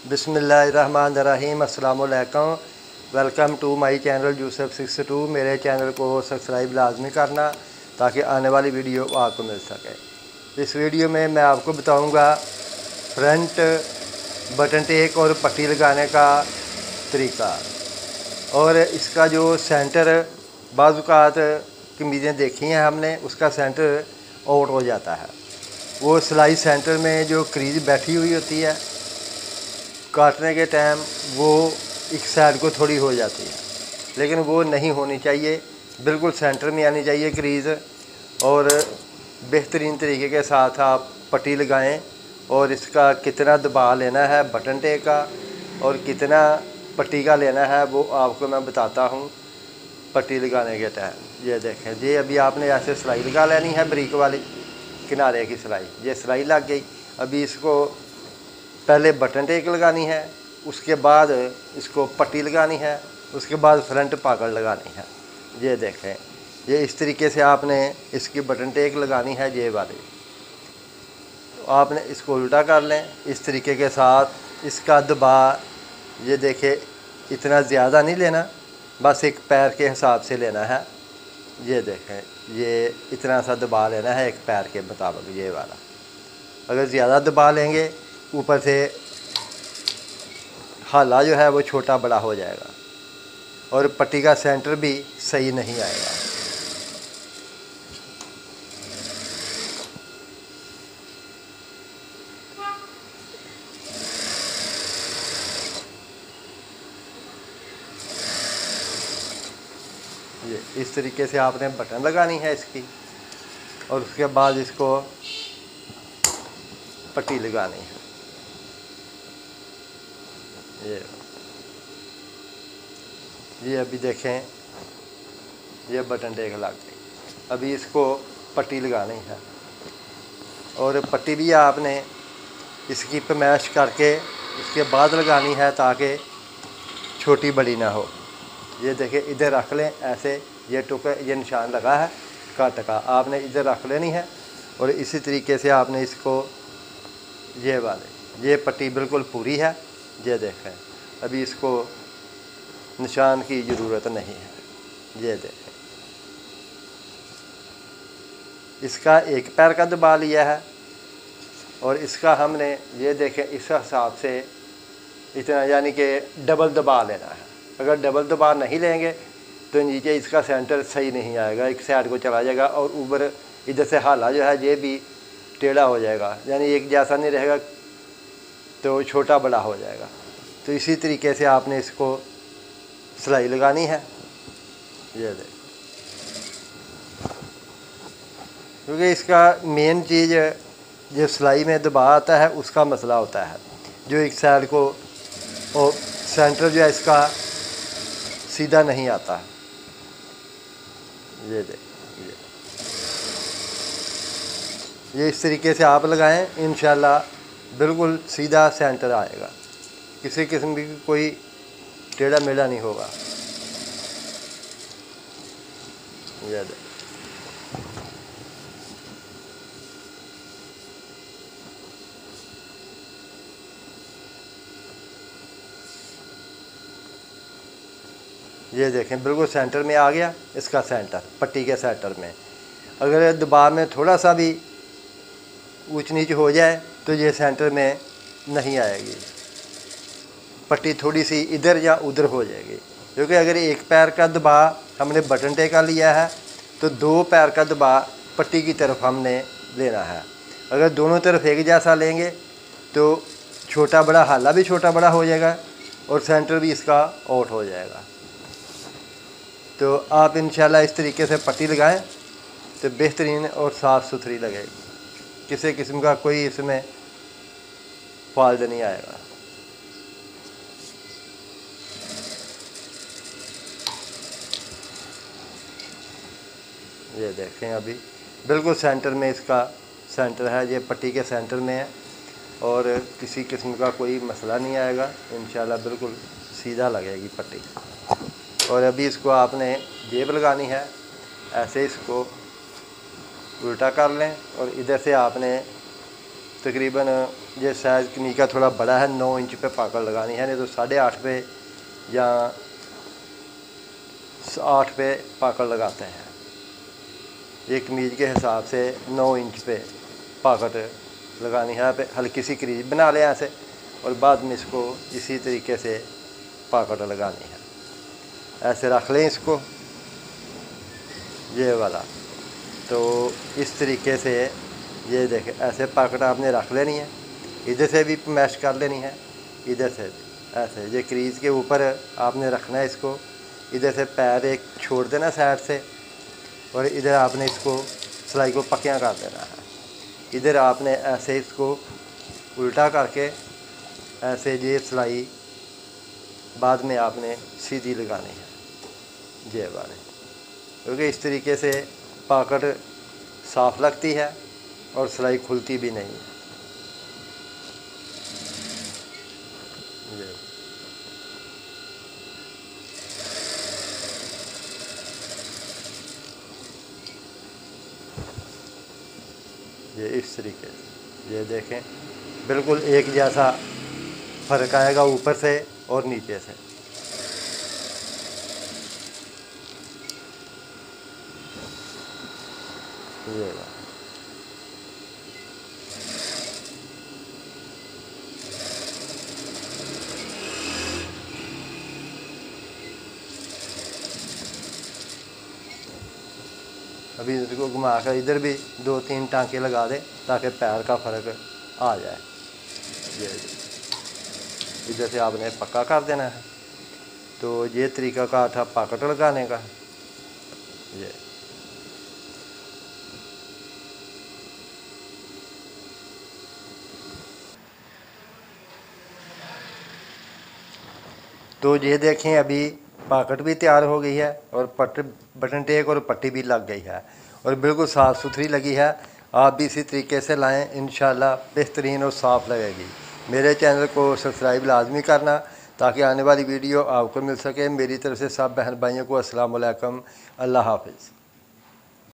बिसमीम अल्लाम welcome to my channel Yusuf six two. मेरे channel को सब्सक्राइब लाजमी करना, ताकि आने वाली वीडियो आपको मिल सके। इस वीडियो में मैं आपको बताऊँगा फ्रंट बटन टेक और पट्टी लगाने का तरीका, और इसका जो सेंटर बाज़ात कमीज़ें देखी हैं हमने, उसका सेंटर आउट हो जाता है। वो सिलाई सेंटर में जो क्रीज बैठी हुई होती है काटने के टाइम वो एक साइड को थोड़ी हो जाती है। लेकिन वो नहीं होनी चाहिए। बिल्कुल सेंटर में आनी चाहिए क्रीज़ और बेहतरीन तरीके के साथ आप पट्टी लगाएँ और इसका कितना दबाव लेना है बटन टे का और कितना पट्टी का लेना है, वो आपको मैं बताता हूँ पट्टी लगाने के टाइम ये देखें, ये अभी आपने ऐसे सिलाई लगा लेनी है ब्रिक वाली किनारे की सिलाई। ये सिलाई लग गई। अभी इसको पहले बटन टेक लगानी है, उसके बाद इसको पट्टी लगानी है, उसके बाद फ्रंट पाकड़ लगानी है। ये देखें, ये इस तरीके से आपने इसकी बटन टेक लगानी है, ये वाली। तो आपने इसको उल्टा कर लें, इस तरीके के साथ इसका दबा, ये देखें, इतना ज़्यादा नहीं लेना, बस एक पैर के हिसाब से लेना है। ये देखें, ये इतना सा दबा लेना है एक पैर के मुताबिक, ये वाला। अगर ज़्यादा दबा लेंगे ऊपर से हाला जो है वो छोटा बड़ा हो जाएगा और पट्टी का सेंटर भी सही नहीं आएगा। ये इस तरीके से आपने बटन लगानी है इसकी और उसके बाद इसको पट्टी लगानी है। ये। ये अभी देखें, ये बटन टेक लग गई अभी इसको पट्टी लगानी है। और पट्टी भी आपने इसकी पमैश करके उसके बाद लगानी है ताकि छोटी बड़ी ना हो। ये देखें, इधर रख लें, ऐसे ये टुका ये निशान लगा है कट का आपने इधर रख लेनी है और इसी तरीके से आपने इसको ये वाले, ये पट्टी बिल्कुल पूरी है। ये देखें। अभी इसको निशान की ज़रूरत नहीं है। ये देखें। इसका एक पैर का दबा लिया है और इसका हमने, ये देखें, इस हिसाब से इतना यानी कि डबल दबा लेना है। अगर डबल दबा नहीं लेंगे तो नीचे इसका सेंटर सही नहीं आएगा, एक साइड को चला जाएगा और ऊपर इधर से हाला जो है, ये भी टेढ़ा हो जाएगा। यानी एक जैसा नहीं रहेगा तो छोटा बड़ा हो जाएगा। तो इसी तरीके से आपने इसको सिलाई लगानी है। ये देख। क्योंकि इसका मेन चीज़ जो सिलाई में दबाव आता है, उसका मसला होता है। जो एक साइड को और सेंटर जो है, इसका सीधा नहीं आता। है ये देख, ये। इस तरीके से आप लगाएँ इन बिल्कुल सीधा सेंटर आएगा। किसी किस्म की कोई टेढ़ा मेढ़ा नहीं होगा। ये देखें। बिल्कुल सेंटर में आ गया, इसका सेंटर, पट्टी के सेंटर में। अगर दबाव में थोड़ा सा भी ऊंच नीच हो जाए तो ये सेंटर में नहीं आएगी। पट्टी थोड़ी सी इधर या उधर हो जाएगी। क्योंकि अगर एक पैर का दबाव हमने बटन टेका लिया है तो दो पैर का दबाव पट्टी की तरफ़ हमने लेना है। अगर दोनों तरफ़ एक जैसा लेंगे तो छोटा बड़ा हाला भी छोटा बड़ा हो जाएगा और सेंटर भी इसका आउट हो जाएगा। तो आप इन इस तरीके से पट्टी लगाएँ तो बेहतरीन और साफ़ सुथरी लगेगी। किसी किस्म का कोई इसमें फॉल्ट नहीं आएगा। ये देखें अभी। बिल्कुल सेंटर में इसका सेंटर है, ये पट्टी के सेंटर में है और किसी किस्म का कोई मसला नहीं आएगा। इन बिल्कुल सीधा लगेगी पट्टी। और अभी इसको आपने जेब लगानी है, ऐसे इसको उल्टा कर लें और इधर से आपने तकरीबन ये साइज़ कमी का थोड़ा बड़ा है, नौ इंच पे पाकड़ लगानी है, नहीं तो साढ़े आठ पे या आठ पे पाकड़ लगाते हैं। ये कमीज के हिसाब से नौ इंच पे पाकट लगानी है पे हल्की सी क्रीज बना लें ऐसे और बाद में इसको इसी तरीके से पाकट लगानी है। ऐसे रख लें इसको, ये वाला। तो इस तरीके से ये देखें, ऐसे पाकट आपने रख लेनी है। इधर से भी मैश कर लेनी है, इधर से ऐसे, ये क्रीज के ऊपर आपने रखना है इसको। इधर से पैर एक छोड़ देना साइड से, और इधर आपने इसको सिलाई को पक्या कर देना है। इधर आपने ऐसे इसको उल्टा करके ऐसे ये सिलाई बाद में आपने सीधी लगानी है, ये वाले। क्योंकि इस तरीके से पाकट साफ़ लगती है और सिलाई खुलती भी नहीं है। ये इस तरीके से। ये देखें, बिल्कुल एक जैसा फ़र्क आएगा ऊपर से और नीचे से। ये बात इधर को घुमा कर इधर भी दो तीन टांके लगा दे ताकि पैर का फ़र्क आ जाए। इधर से आपने पक्का कर देना है। तो ये तरीका का था पाकट लगाने का। ये। तो ये देखें अभी पाकट भी तैयार हो गई है और पट बटन टेक और पट्टी भी लग गई है और बिल्कुल साफ़ सुथरी लगी है। आप भी इसी तरीके से लाएँ इन बेहतरीन और साफ़ लगेगी। मेरे चैनल को सब्सक्राइब लाजमी करना ताकि आने वाली वीडियो आपको मिल सके। मेरी तरफ़ से सब बहन भाइयों को अस्सलाम वालेकुम अल्लाह हाफिज़।